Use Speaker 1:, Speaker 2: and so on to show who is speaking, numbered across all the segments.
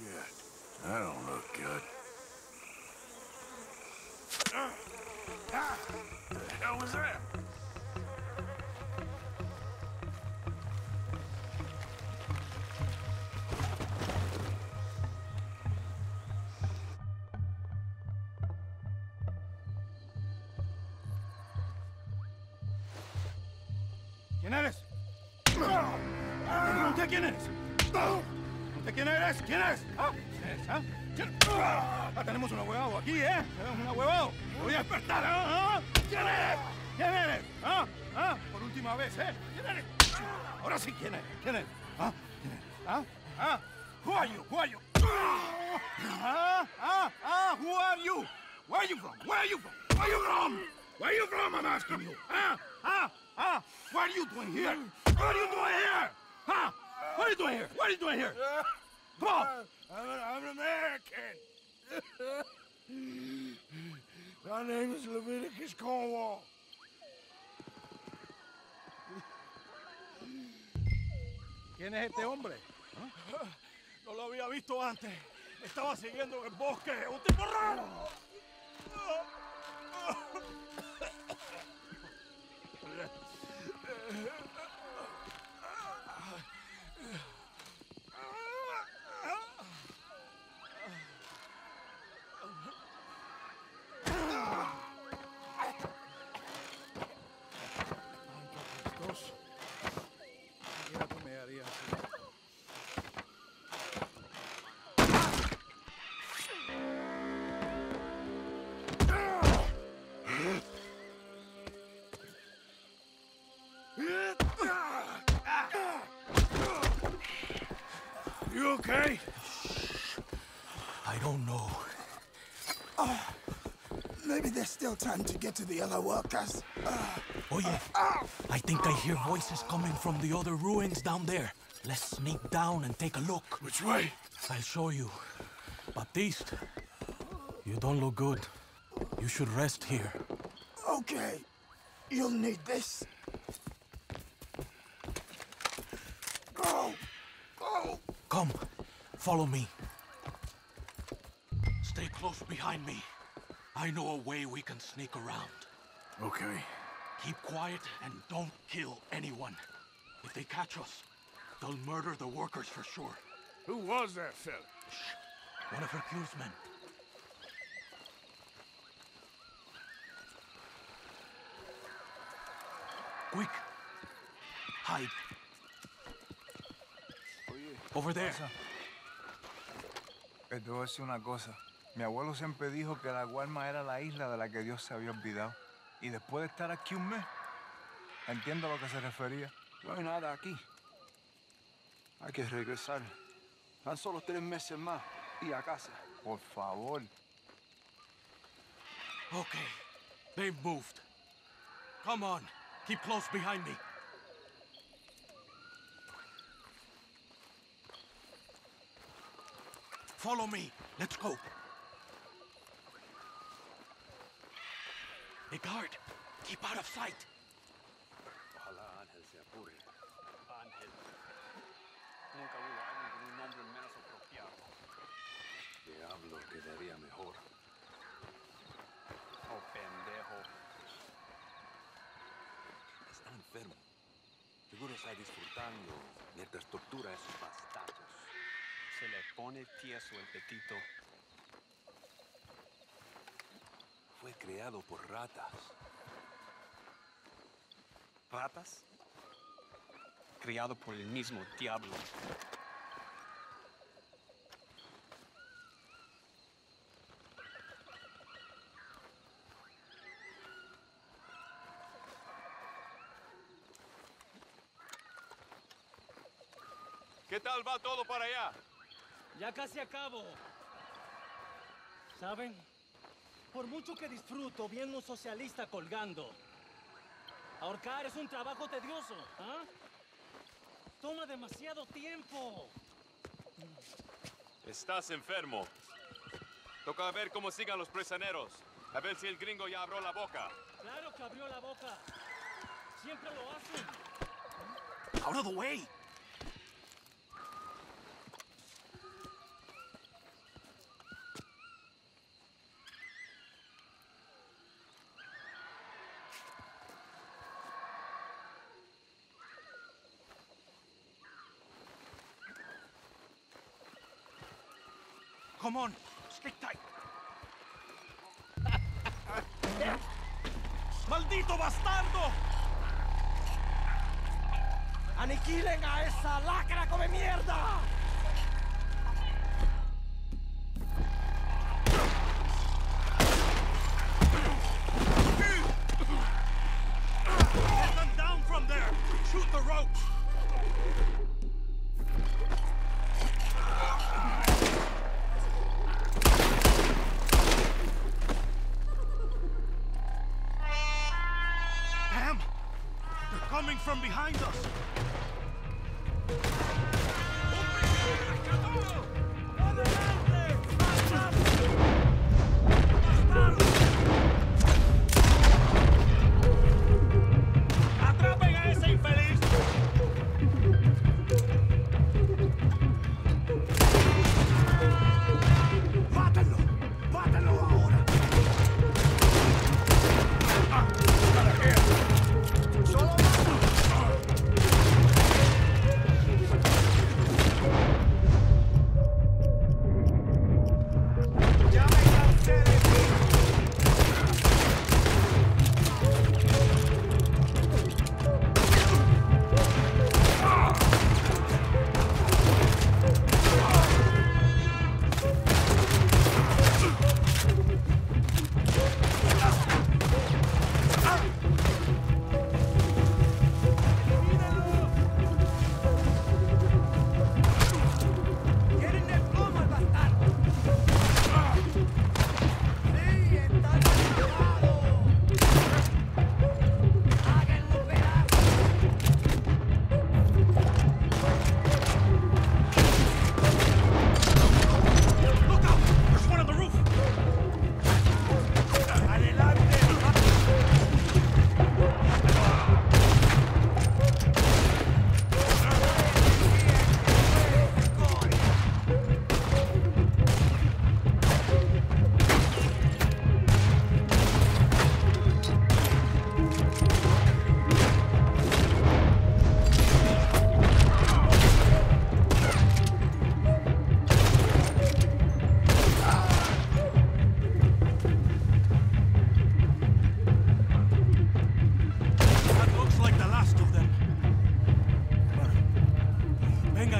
Speaker 1: Shit, I don't look good. The hell was that?
Speaker 2: Jimenez! Take Jimenez! ¿Usted quién eres? ¿Quién eres? ¿Ah? ¿Quién eres? ¿Ah? ¿Quién? Ah, tenemos un ahuevado aquí, ¿eh? Tenemos un ahuevado. Me voy a despertar, ¿ah? ¿Ah? ¿Quién eres? ¿Quién eres? ¿Ah? ¿Ah? Por última vez, ¿eh? ¿Quién eres? Ahora sí, ¿quién eres? ¿Quién eres? ¿Ah? ¿Quién eres? ¿Ah? ¿Ah? Who are you? Who are you? Ah, ah, ah, who are you? Where are you from? Where are you from? Where are you from? Where are you from, I'm asking you? Ah, ah, ah, what are you doing here? What are you doing here? Huh? What are you doing here? What are you doing here? Come on.
Speaker 1: I'm an, I'm an American. My name is Leviticus Cornwall.
Speaker 2: ¿Quién es este hombre?
Speaker 1: No lo había visto antes. Estaba siguiendo en el bosque. ¡Un tipo raro! Okay?
Speaker 3: I don't know.
Speaker 4: Ah, maybe there's still time to get to the other workers.
Speaker 3: Ah, oh, Oye, ah, I think I hear voices coming from the other ruins down there. Let's sneak down and take a look.
Speaker 1: Which way?
Speaker 3: I'll show you. Baptiste, you don't look good. You should rest here.
Speaker 4: Okay. You'll need this. Go! Go!
Speaker 3: Come, follow me. Stay close behind me. I know a way we can sneak around.
Speaker 1: Okay.
Speaker 3: Keep quiet and don't kill anyone. If they catch us, they'll murder the workers for sure.
Speaker 1: Who was that fella?
Speaker 3: One of Hercule's men. Quick! Hide. Oh, Over there.
Speaker 5: Eh, Te voy a decir una cosa. Mi abuelo siempre dijo que la Guarma era la isla de la que Dios se había olvidado. Y después de estar aquí un mes, entiendo a lo que se refería.
Speaker 6: No hay nada aquí. Hay que regresar. Tan solo tres meses más y a casa.
Speaker 5: Por favor.
Speaker 3: Okay. They've moved. Come on. Keep close behind me. Follow me. Let's go. Hey, guard. Keep out of sight.
Speaker 6: Ojalá Ángel se apure. Ángel. Nunca hubo alguien con un nombre menos apropiado. Diablo quedaría mejor. Oh, pendejo.
Speaker 7: Está enfermo. Seguro está disfrutando mientras tortura a esos bastardos.
Speaker 6: Se le pone tieso el petito.
Speaker 7: Fue creado por ratas.
Speaker 6: ¿Ratas? Criado por el mismo diablo.
Speaker 8: ¿Qué tal va todo para allá?
Speaker 9: Ya casi acabo. ¿Saben? Por mucho que disfruto viendo un socialista colgando, ahorcar es un trabajo tedioso, ¿ah? Toma demasiado tiempo.
Speaker 8: Estás enfermo. Toca ver cómo sigan los prisioneros. A ver si el gringo ya abrió la boca.
Speaker 9: Claro que abrió la boca. Siempre lo hacen.
Speaker 3: Out of the way. Come on. Stick tight. ¡Maldito bastardo!
Speaker 1: ¡Aniquilen a esa lacra come mierda!
Speaker 3: Get them down from there! Shoot the ropes! From behind us!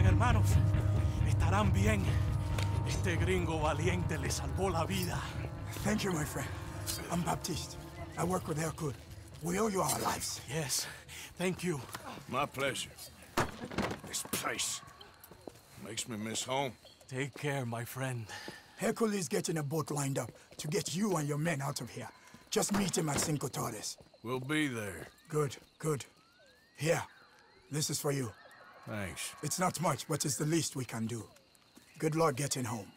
Speaker 3: Vengan, hermanos. Estarán bien. Este gringo valiente le salvó la vida.
Speaker 4: Thank you, my friend. I'm Baptiste. I work with Hercule. We owe you our lives.
Speaker 3: Yes, thank you.
Speaker 10: My pleasure. This place makes me miss home.
Speaker 3: Take care, my friend.
Speaker 4: Hercule is getting a boat lined up to get you and your men out of here. Just meet him at Cinco Torres.
Speaker 10: We'll be there.
Speaker 4: Good, good. Here, this is for you.
Speaker 10: Thanks.
Speaker 4: It's not much, but it's the least we can do. Good luck getting home.